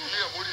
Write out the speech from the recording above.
ilé.